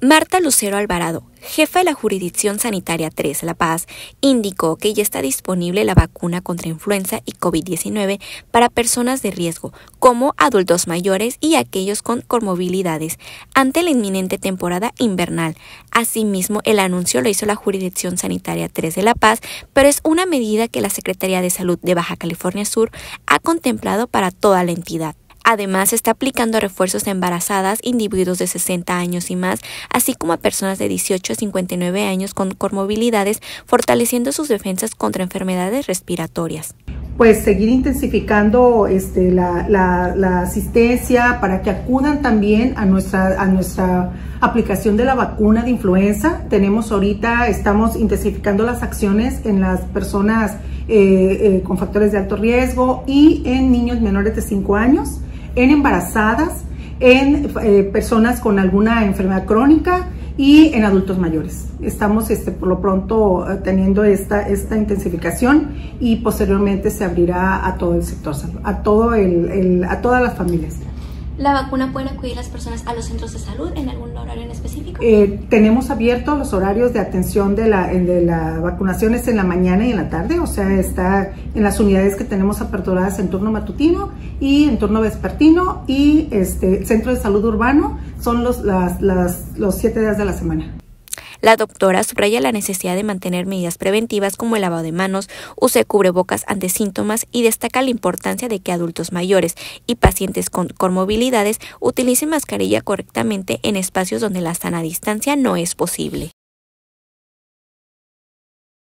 Marta Lucero Alvarado, jefa de la Jurisdicción Sanitaria 3 La Paz, indicó que ya está disponible la vacuna contra influenza y COVID-19 para personas de riesgo, como adultos mayores y aquellos con comorbilidades, ante la inminente temporada invernal. Asimismo, el anuncio lo hizo la Jurisdicción Sanitaria 3 de La Paz, pero es una medida que la Secretaría de Salud de Baja California Sur ha contemplado para toda la entidad. Además, está aplicando refuerzos a embarazadas, individuos de 60 años y más, así como a personas de 18 a 59 años con comorbilidades, fortaleciendo sus defensas contra enfermedades respiratorias pues seguir intensificando este, la, la, asistencia para que acudan también a nuestra, a nuestra aplicación de la vacuna de influenza. Tenemos ahorita, estamos intensificando las acciones en las personas eh, eh, con factores de alto riesgo y en niños menores de 5 años en embarazadas, en eh, personas con alguna enfermedad crónica y en adultos mayores. Estamos este, por lo pronto eh, teniendo esta, esta intensificación y posteriormente se abrirá a todo el sector, a, todo el, a todas las familias. ¿La vacuna pueden acudir las personas a los centros de salud en algún horario en específico? Eh, tenemos abiertos los horarios de atención de la, de la vacunación es en la mañana y en la tarde, o sea, está en las unidades que tenemos aperturadas en turno matutino y en turno vespertino y este centro de salud urbano son los, las, las, los siete días de la semana. La doctora subraya la necesidad de mantener medidas preventivas como el lavado de manos, uso de cubrebocas ante síntomas y destaca la importancia de que adultos mayores y pacientes con comorbilidades utilicen mascarilla correctamente en espacios donde la sana distancia no es posible.